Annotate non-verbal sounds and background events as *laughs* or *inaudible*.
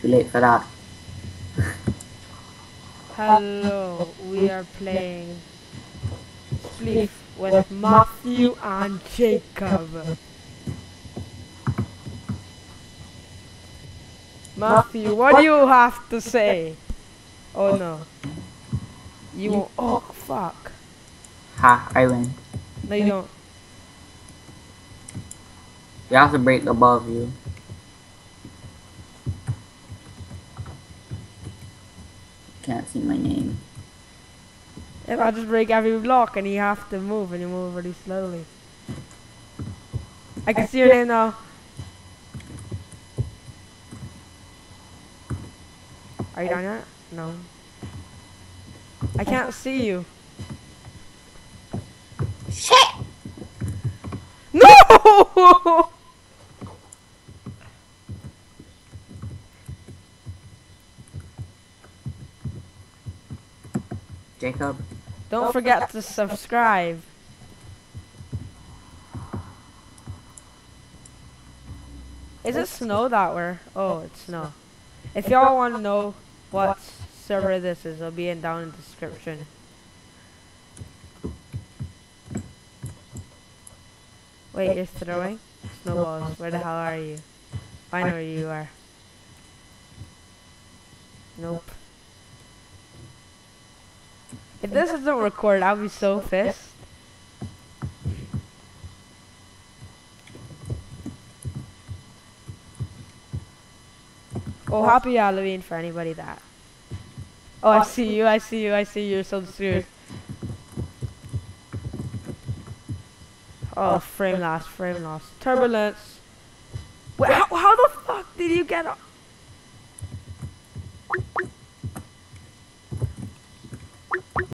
Too late for that. Hello, we are playing Spleef with Matthew and Jacob. Matthew, what do you have to say? Oh no. You won't. Oh fuck. Ha, I win. No, you don't. You have to break above you. Can't see my name. If I just break every block and you have to move and you move really slowly. I can see your name now. Are you down yet? No. I can't see you. Shit! No! *laughs* Jacob, Don't forget to subscribe. Is it snow that where? Oh, it's snow. If y'all want to know what server this is, it'll be in down in the description. Wait, you're throwing snowballs. Where the hell are you? I know where you are. Nope. If this doesn't record, I'll be so pissed. Oh, happy Halloween for anybody that. Oh, I see you, I see you, I see you, you're so screwed. Oh, frame loss, frame loss. Turbulence. Wait, how, how the fuck did you get up?